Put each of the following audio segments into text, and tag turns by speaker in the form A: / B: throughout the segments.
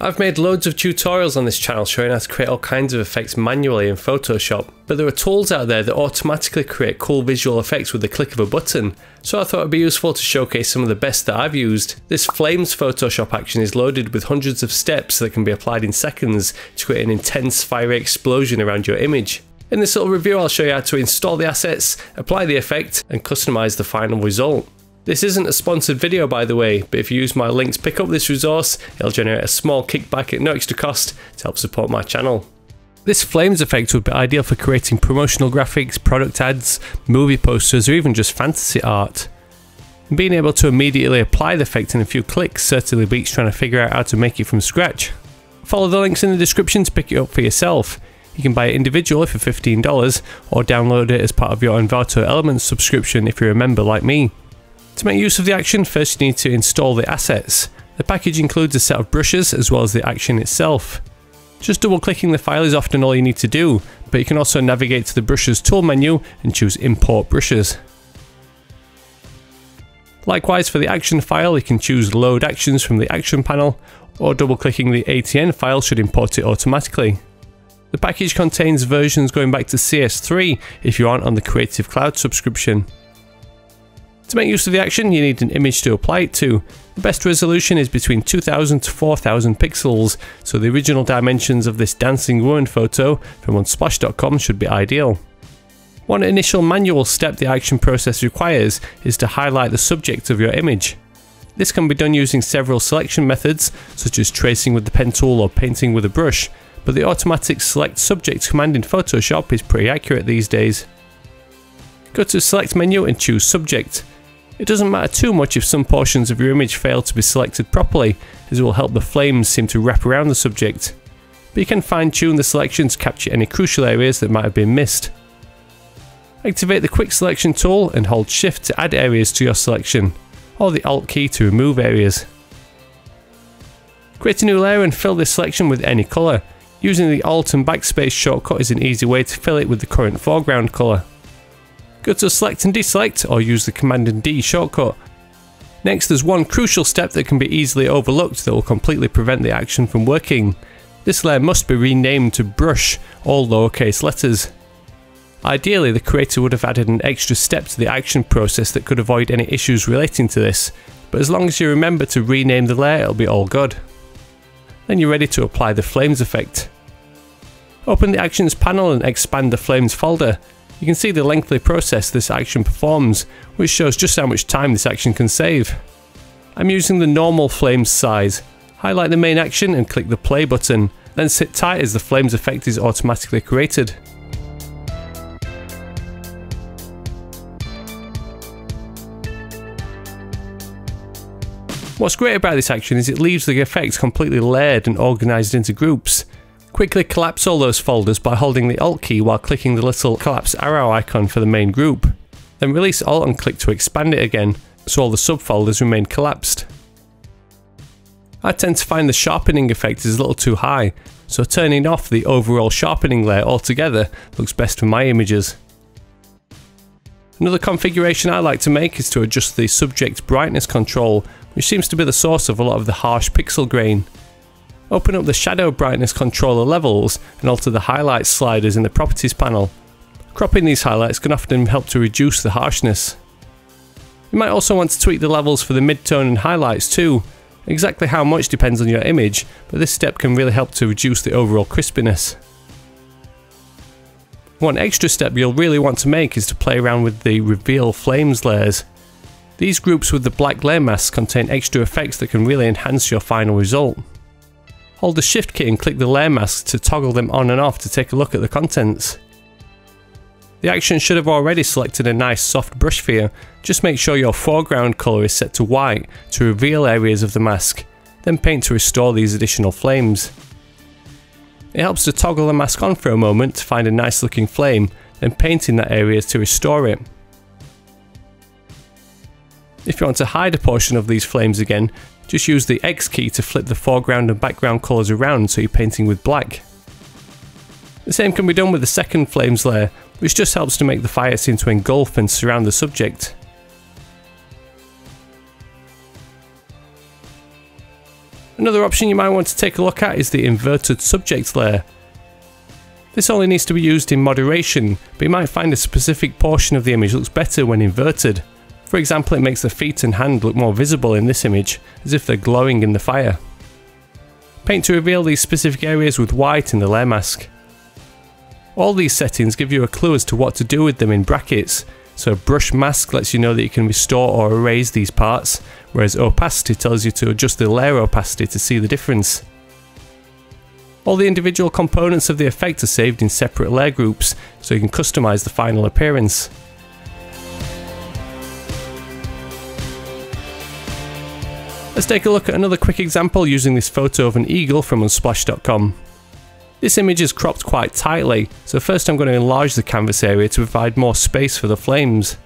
A: I've made loads of tutorials on this channel showing how to create all kinds of effects manually in Photoshop, but there are tools out there that automatically create cool visual effects with the click of a button, so I thought it'd be useful to showcase some of the best that I've used. This Flames Photoshop action is loaded with hundreds of steps that can be applied in seconds to create an intense fiery explosion around your image. In this little review I'll show you how to install the assets, apply the effect, and customize the final result. This isn't a sponsored video by the way, but if you use my link to pick up this resource, it'll generate a small kickback at no extra cost to help support my channel. This flames effect would be ideal for creating promotional graphics, product ads, movie posters, or even just fantasy art. Being able to immediately apply the effect in a few clicks certainly beats trying to figure out how to make it from scratch. Follow the links in the description to pick it up for yourself. You can buy it individually for $15 or download it as part of your Envato Elements subscription if you're a member like me. To make use of the action, first you need to install the assets. The package includes a set of brushes as well as the action itself. Just double clicking the file is often all you need to do, but you can also navigate to the brushes tool menu and choose import brushes. Likewise for the action file you can choose load actions from the action panel or double clicking the ATN file should import it automatically. The package contains versions going back to CS3 if you aren't on the Creative Cloud subscription. To make use of the action, you need an image to apply it to. The best resolution is between 2000 to 4000 pixels, so the original dimensions of this dancing woman photo from unsplash.com should be ideal. One initial manual step the action process requires is to highlight the subject of your image. This can be done using several selection methods, such as tracing with the pen tool or painting with a brush, but the automatic select subject command in Photoshop is pretty accurate these days. Go to select menu and choose subject. It doesn't matter too much if some portions of your image fail to be selected properly, as it will help the flames seem to wrap around the subject. But you can fine tune the selection to capture any crucial areas that might have been missed. Activate the quick selection tool and hold shift to add areas to your selection, or the alt key to remove areas. Create a new layer and fill this selection with any colour. Using the alt and backspace shortcut is an easy way to fill it with the current foreground colour. Go to select and deselect or use the command and D shortcut. Next there's one crucial step that can be easily overlooked that will completely prevent the action from working. This layer must be renamed to brush, all lowercase letters. Ideally the creator would have added an extra step to the action process that could avoid any issues relating to this, but as long as you remember to rename the layer it'll be all good. Then you're ready to apply the flames effect. Open the actions panel and expand the flames folder you can see the lengthy process this action performs, which shows just how much time this action can save. I'm using the normal flames size. Highlight the main action and click the play button, then sit tight as the flames effect is automatically created. What's great about this action is it leaves the effects completely layered and organised into groups. Quickly collapse all those folders by holding the Alt key while clicking the little collapse arrow icon for the main group. Then release Alt and click to expand it again, so all the subfolders remain collapsed. I tend to find the sharpening effect is a little too high, so turning off the overall sharpening layer altogether looks best for my images. Another configuration I like to make is to adjust the subject brightness control, which seems to be the source of a lot of the harsh pixel grain. Open up the shadow brightness controller levels and alter the highlights sliders in the properties panel. Cropping these highlights can often help to reduce the harshness. You might also want to tweak the levels for the midtone and highlights too. Exactly how much depends on your image, but this step can really help to reduce the overall crispiness. One extra step you'll really want to make is to play around with the reveal flames layers. These groups with the black layer masks contain extra effects that can really enhance your final result. Hold the shift key and click the layer mask to toggle them on and off to take a look at the contents. The action should have already selected a nice soft brush for you, just make sure your foreground colour is set to white to reveal areas of the mask, then paint to restore these additional flames. It helps to toggle the mask on for a moment to find a nice looking flame, then paint in that area to restore it. If you want to hide a portion of these flames again, just use the X key to flip the foreground and background colours around so you're painting with black. The same can be done with the second flames layer, which just helps to make the fire seem to engulf and surround the subject. Another option you might want to take a look at is the inverted subject layer. This only needs to be used in moderation, but you might find a specific portion of the image looks better when inverted. For example, it makes the feet and hand look more visible in this image, as if they're glowing in the fire. Paint to reveal these specific areas with white in the layer mask. All these settings give you a clue as to what to do with them in brackets, so brush mask lets you know that you can restore or erase these parts, whereas opacity tells you to adjust the layer opacity to see the difference. All the individual components of the effect are saved in separate layer groups, so you can customise the final appearance. Let's take a look at another quick example using this photo of an eagle from unsplash.com. This image is cropped quite tightly, so first I'm going to enlarge the canvas area to provide more space for the flames.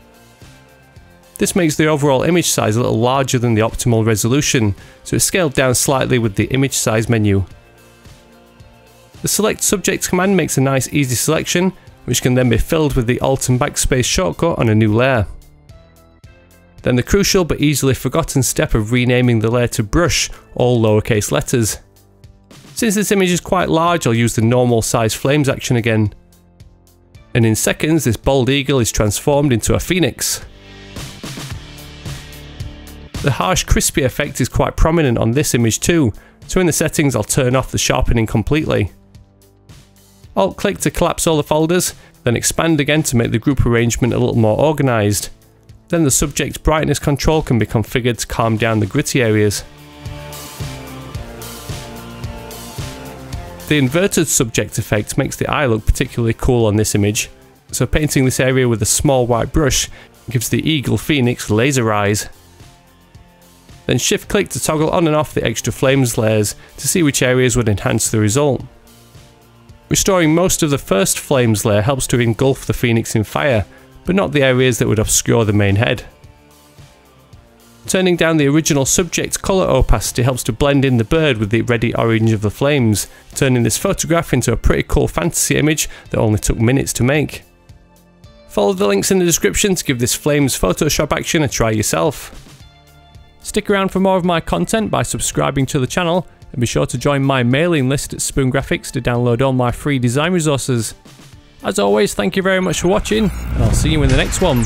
A: This makes the overall image size a little larger than the optimal resolution, so it's scaled down slightly with the image size menu. The select subject command makes a nice easy selection, which can then be filled with the alt and backspace shortcut on a new layer. Then the crucial but easily forgotten step of renaming the layer to brush, all lowercase letters. Since this image is quite large, I'll use the normal size flames action again. And in seconds, this bald eagle is transformed into a phoenix. The harsh crispy effect is quite prominent on this image too, so in the settings I'll turn off the sharpening completely. Alt click to collapse all the folders, then expand again to make the group arrangement a little more organised. Then the subject brightness control can be configured to calm down the gritty areas. The inverted subject effect makes the eye look particularly cool on this image, so painting this area with a small white brush gives the eagle phoenix laser eyes. Then shift click to toggle on and off the extra flames layers to see which areas would enhance the result. Restoring most of the first flames layer helps to engulf the phoenix in fire, but not the areas that would obscure the main head. Turning down the original subject colour opacity helps to blend in the bird with the ready orange of the flames, turning this photograph into a pretty cool fantasy image that only took minutes to make. Follow the links in the description to give this Flames Photoshop action a try yourself. Stick around for more of my content by subscribing to the channel and be sure to join my mailing list at Spoon Graphics to download all my free design resources. As always, thank you very much for watching, and I'll see you in the next one.